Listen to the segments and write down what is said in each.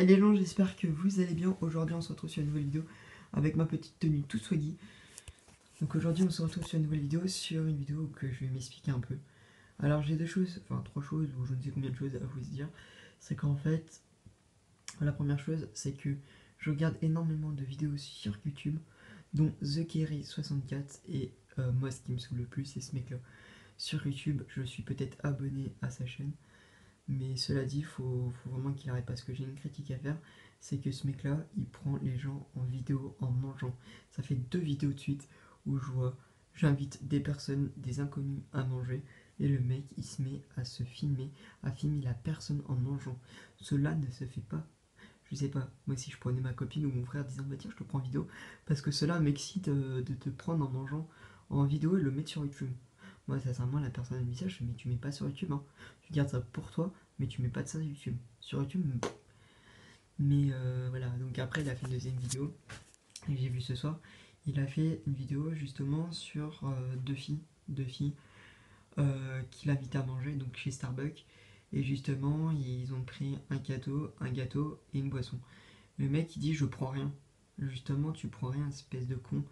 les gens, j'espère que vous allez bien. Aujourd'hui, on se retrouve sur une nouvelle vidéo avec ma petite tenue tout swaggy. Donc aujourd'hui, on se retrouve sur une nouvelle vidéo, sur une vidéo que je vais m'expliquer un peu. Alors j'ai deux choses, enfin trois choses, ou je ne sais combien de choses à vous dire. C'est qu'en fait, la première chose, c'est que je regarde énormément de vidéos sur YouTube, dont TheKerry64 et euh, moi, ce qui me saoule le plus, c'est ce mec-là. Sur YouTube, je suis peut-être abonné à sa chaîne. Mais cela dit, il faut, vraiment qu'il arrête parce que j'ai une critique à faire. C'est que ce mec-là, il prend les gens en vidéo en mangeant. Ça fait deux vidéos de suite où je vois, j'invite des personnes, des inconnus à manger. Et le mec, il se met à se filmer, à filmer la personne en mangeant. Cela ne se fait pas. Je sais pas, moi si je prenais ma copine ou mon frère disant bah tiens je te prends en vidéo parce que cela m'excite euh, de te prendre en mangeant en vidéo et le mettre sur YouTube. Moi, sincèrement, la personne me dit ça, je mais tu mets pas sur YouTube, hein. Tu gardes ça pour toi, mais tu mets pas de ça sur YouTube. Sur YouTube, mais euh, voilà. Donc après, il a fait une deuxième vidéo, et j'ai vu ce soir. Il a fait une vidéo justement sur euh, deux filles, deux filles euh, qu'il invite à manger, donc chez Starbucks. Et justement, ils ont pris un gâteau, un gâteau et une boisson. Le mec, il dit, je prends rien. Justement, tu prends rien, espèce de con.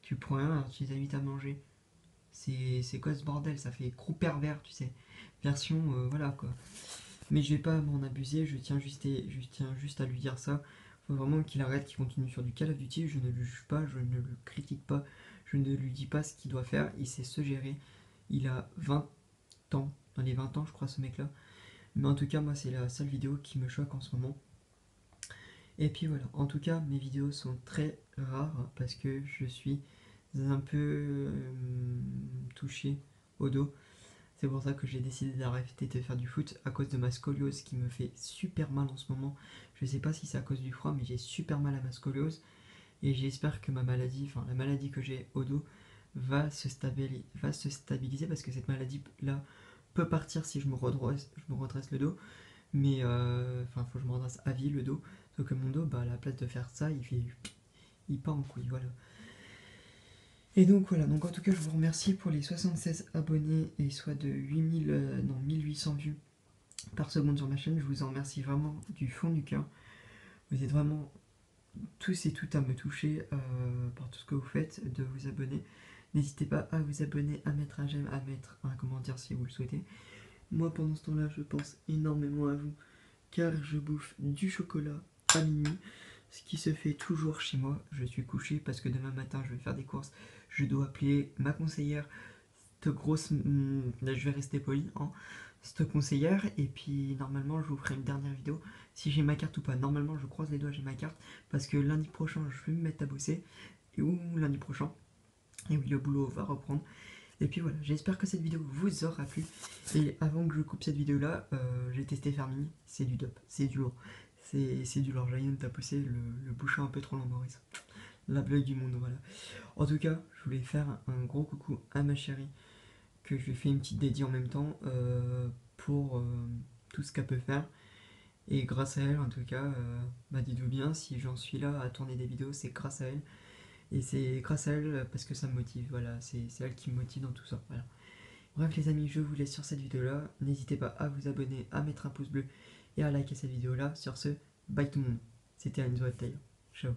Tu prends rien, alors tu les invites à manger. C'est quoi ce bordel? Ça fait gros pervers, tu sais. Version, euh, voilà quoi. Mais je vais pas m'en abuser, je tiens, juste je tiens juste à lui dire ça. Faut vraiment qu'il arrête, qu'il continue sur du Call of Duty. Je ne le juge pas, je ne le critique pas, je ne lui dis pas ce qu'il doit faire. Il sait se gérer. Il a 20 ans, dans les 20 ans, je crois, ce mec-là. Mais en tout cas, moi, c'est la seule vidéo qui me choque en ce moment. Et puis voilà, en tout cas, mes vidéos sont très rares parce que je suis un peu euh, touché au dos. C'est pour ça que j'ai décidé d'arrêter de faire du foot à cause de ma scoliose qui me fait super mal en ce moment. Je sais pas si c'est à cause du froid, mais j'ai super mal à ma scoliose. Et j'espère que ma maladie, enfin la maladie que j'ai au dos, va se, stabiliser, va se stabiliser parce que cette maladie-là peut partir si je me redresse, le dos. Mais euh, enfin, faut que je me redresse à vie le dos. Que mon dos, bah, à la place de faire ça, il fait. Il part en couille, voilà. Et donc voilà, donc en tout cas je vous remercie pour les 76 abonnés et soit de 8000, euh, non 1800 vues par seconde sur ma chaîne. Je vous en remercie vraiment du fond du cœur. Vous êtes vraiment tous et toutes à me toucher euh, par tout ce que vous faites, de vous abonner. N'hésitez pas à vous abonner, à mettre un j'aime, à mettre un commentaire si vous le souhaitez. Moi pendant ce temps-là, je pense énormément à vous car je bouffe du chocolat à minuit ce qui se fait toujours chez moi. Je suis couché parce que demain matin je vais faire des courses. Je dois appeler ma conseillère, cette grosse. Je vais rester poli, hein, cette conseillère. Et puis normalement je vous ferai une dernière vidéo si j'ai ma carte ou pas. Normalement je croise les doigts, j'ai ma carte parce que lundi prochain je vais me mettre à bosser. Et ou lundi prochain. Et oui, le boulot va reprendre. Et puis voilà, j'espère que cette vidéo vous aura plu. Et avant que je coupe cette vidéo là, euh, j'ai testé Fermini, c'est du top, c'est du lourd. C'est du Lorjaïen, t'as poussé le, le, bouchon un peu trop Maurice. La blague du monde, voilà. En tout cas, je voulais faire un gros coucou à ma chérie, que je lui ai fait une petite dédiée en même temps, euh, pour euh, tout ce qu'elle peut faire. Et grâce à elle, en tout cas, euh, bah dites-vous bien, si j'en suis là à tourner des vidéos, c'est grâce à elle. Et c'est grâce à elle parce que ça me motive, voilà, c'est elle qui me motive dans tout ça, voilà. Bref les amis, je vous laisse sur cette vidéo là. N'hésitez pas à vous abonner, à mettre un pouce bleu et à liker cette vidéo là. Sur ce, bye tout le monde. C'était Enzo Taylor. Ciao.